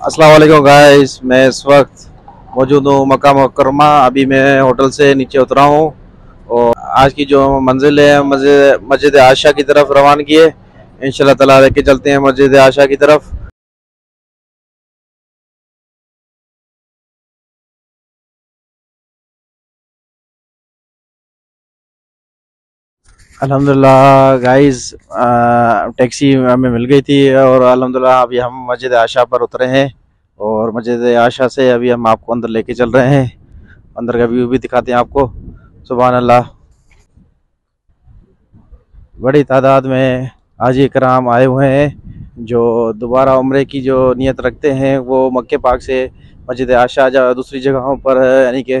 अस्सलाम गाइस मैं इस वक्त मौजूद हूँ मक्का मकरमा अभी मैं होटल से नीचे उतरा हूँ और आज की जो मंजिल है मस्जिद मस्जिद आशा की तरफ़ रवान किए इन ताला लेके चलते हैं मस्जिद आशा की तरफ़। अल्हम्दुलिल्लाह गाइस टैक्सी हमें मिल गई थी और अल्हम्दुलिल्लाह अभी हम मस्जिद आशा पर उतरे हैं और मस्जिद आशा से अभी हम आपको अंदर लेके चल रहे हैं। अंदर का व्यू भी दिखाते हैं आपको। सुबह अल्लाह बड़ी तादाद में हाजी कराम आए हुए हैं, जो दोबारा उम्र की जो नीयत रखते हैं, वो मक्के पाक से मस्जिद आशा दूसरी जगहों पर, यानी कि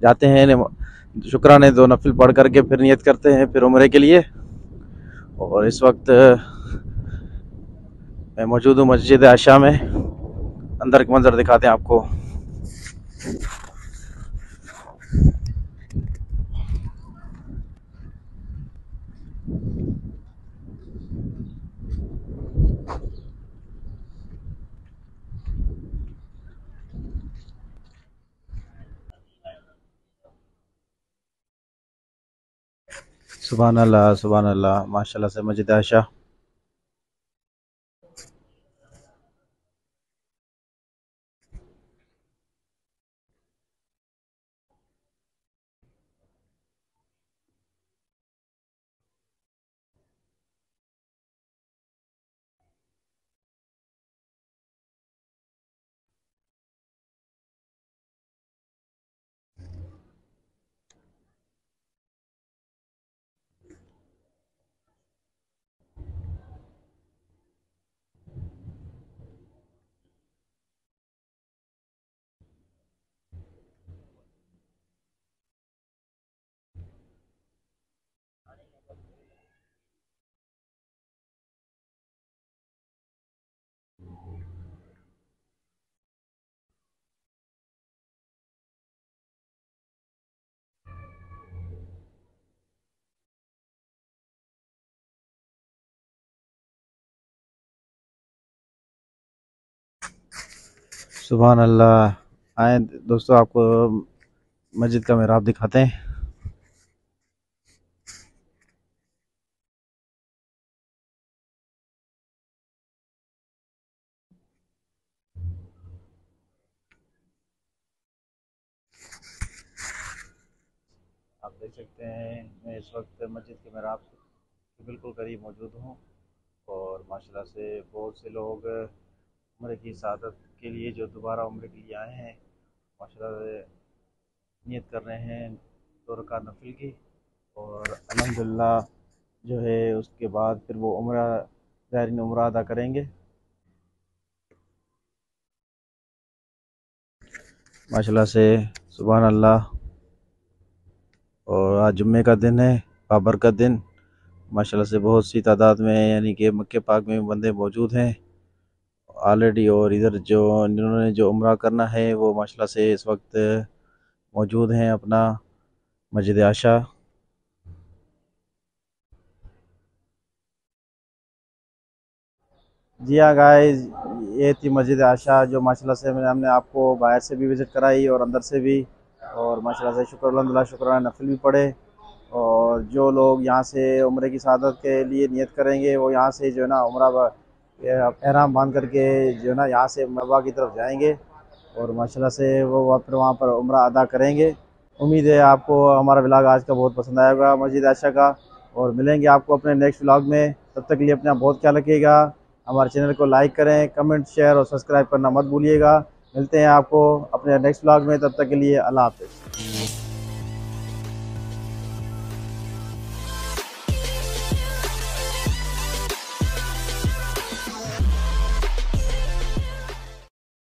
जाते हैं शुक्राने दो नफिल पढ़ करके फिर नियत करते हैं फिर उम्र के लिए। और इस वक्त मैं मौजूद हूँ मस्जिद आशा में। अंदर के मंजर दिखाते हैं आपको। सुबह अल्लाह सुबह अल्लाह माशाल्लाह से मस्जिद आशा सुबह अल्लाह आए दोस्तों, आपको मस्जिद का मेराब दिखाते हैं। आप देख सकते हैं, मैं इस वक्त मस्जिद के मेराब बिल्कुल करीब मौजूद हूँ और माशाल्लाह से बहुत से लोग उम्र की सादत के लिए जो दोबारा उम्र के लिए आए हैं माशा नियत कर रहे हैं दो रकात नफिल की और अलहमदिल्ला जो है उसके बाद फिर वो उम्र ज़ायरीन उम्र अदा करेंगे। माशाल्लाह से सुबह अल्लाह और आज जुम्मे का दिन है, बाबर का दिन। माशाल्लाह से बहुत सी तादाद में, यानी कि मक्के पाक में बंदे मौजूद हैं। ऑलरेडी और इधर जो इन्होंने जो उम्र करना है, वो माशाल्लाह से इस वक्त मौजूद हैं अपना मस्जिद आशा। जी हाँ गाइस ये थी मस्जिद आशा जो माशाल्लाह से मैंने हमने आपको बाहर से भी विज़िट कराई और अंदर से भी। और माशाल्लाह से शुक्र अलहमदिल्ला शुक्र नफिल भी पढ़े और जो लोग यहाँ से उम्र की सादत के लिए नियत करेंगे, वो यहाँ से जो है ना उम्र एहराम बाँध करके जो है ना, यहाँ से मरबा की तरफ़ जाएँगे और माशाल्लाह से वो फिर वहाँ पर उम्र अदा करेंगे। उम्मीद है आपको हमारा व्लाग आज का बहुत पसंद आएगा मस्जिद आशा का। और मिलेंगे आपको अपने नेक्स्ट व्लाग में। तब तक के लिए अपना बहुत ख्याल रखिएगा। हमारे चैनल को लाइक करें कमेंट शेयर और सब्सक्राइब करना मत भूलिएगा। मिलते हैं आपको अपने नेक्स्ट व्लाग में। तब तक के लिए अल्लाह हाफ़